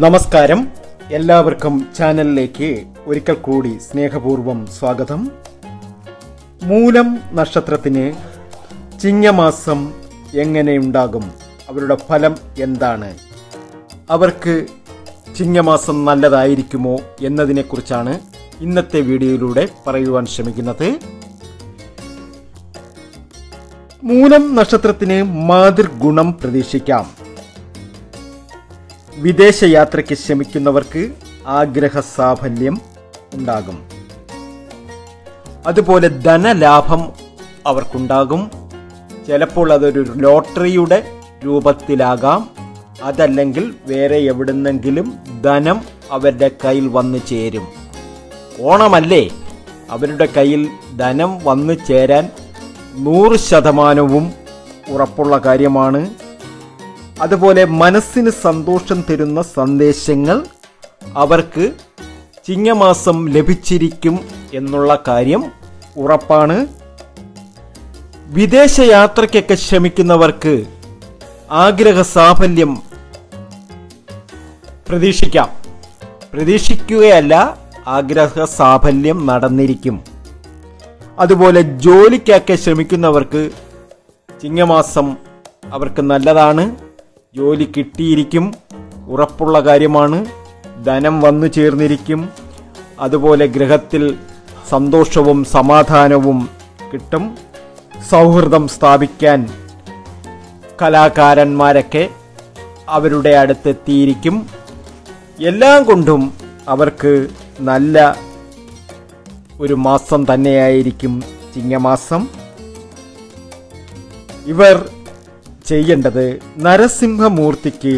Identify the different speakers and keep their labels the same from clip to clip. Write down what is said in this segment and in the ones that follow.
Speaker 1: നമസ്കാരം. എല്ലാവർക്കും ചാനലിലേക്ക് ഒരിക്കൽ കൂടി സ്നേഹപൂർവം സ്വാഗതം. മൂലം നക്ഷത്രത്തിന് ചിങ്ങമാസം എങ്ങനെയുണ്ടാകും അവരുടെ ഫലം എന്താണ്? അവർക്ക് ചിങ്ങമാസം നല്ലതായിരിക്കുമോ എന്നതിനെക്കുറിച്ചാണ് ഇന്നത്തെ വീഡിയോയിലൂടെ പറയുവാൻ ശ്രമിക്കുന്നത്. മൂലം നക്ഷത്രത്തിന് മാതൃഗുണം പ്രതീക്ഷിക്കാം. വിദേശയാത്രയ്ക്ക് ശ്രമിക്കുന്നവർക്ക് ആഗ്രഹ സാഫല്യം ഉണ്ടാകും. അതുപോലെ ധനലാഭം അവർക്കുണ്ടാകും. ചിലപ്പോൾ അതൊരു ലോട്ടറിയുടെ രൂപത്തിലാകാം. അതല്ലെങ്കിൽ വേറെ എവിടുന്നെങ്കിലും ധനം അവരുടെ കയ്യിൽ വന്നു ചേരും. ഓണമല്ലേ? അവരുടെ കയ്യിൽ ധനം വന്നു ചേരാൻ നൂറ് ശതമാനവും ഉറപ്പുള്ള കാര്യമാണ് അതുപോലെ മനസ്സിന് സന്തോഷം തരുന്ന സന്ദേശങ്ങൾ അവർക്ക് ചിങ്ങമാസം ലഭിച്ചിരിക്കും എന്നുള്ള കാര്യം ഉറപ്പാണ്. വിദേശയാത്രയ്ക്കൊക്കെ ശ്രമിക്കുന്നവർക്ക് ആഗ്രഹ സാഫല്യം പ്രതീക്ഷിക്കാം. പ്രതീക്ഷിക്കുകയല്ല ആഗ്രഹ സാഫല്യം നടന്നിരിക്കും. അതുപോലെ ജോലിക്കൊക്കെ ശ്രമിക്കുന്നവർക്ക് ചിങ്ങമാസം അവർക്ക് നല്ലതാണ്. ജോലി കിട്ടിയിരിക്കും. ഉറപ്പുള്ള കാര്യമാണ്. ധനം വന്നു ചേർന്നിരിക്കും. അതുപോലെ ഗ്രഹത്തിൽ സന്തോഷവും സമാധാനവും കിട്ടും. സൗഹൃദം സ്ഥാപിക്കാൻ കലാകാരന്മാരൊക്കെ അവരുടെ അടുത്തെത്തിയിരിക്കും. എല്ലാം കൊണ്ടും അവർക്ക് നല്ല ഒരു മാസം തന്നെയായിരിക്കും ചിങ്ങമാസം. ഇവർ ചെയ്യേണ്ടത് നരസിംഹമൂർത്തിക്ക്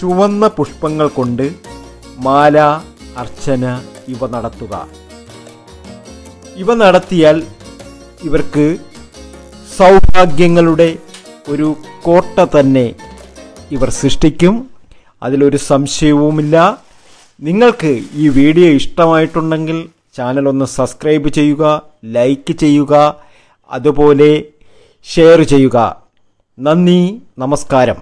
Speaker 1: ചുവന്ന പുഷ്പങ്ങൾ കൊണ്ട് മാല അർച്ചന ഇവ നടത്തുക. ഇവ നടത്തിയാൽ ഇവർക്ക് സൗഭാഗ്യങ്ങളുടെ ഒരു കോട്ട തന്നെ ഇവർ സൃഷ്ടിക്കും. അതിലൊരു സംശയവുമില്ല. നിങ്ങൾക്ക് ഈ വീഡിയോ ഇഷ്ടമായിട്ടുണ്ടെങ്കിൽ ചാനൽ ഒന്ന് സബ്സ്ക്രൈബ് ചെയ്യുക ലൈക്ക് ചെയ്യുക അതുപോലെ ഷെയർ ചെയ്യുക. നന്ദി നമസ്കാരം.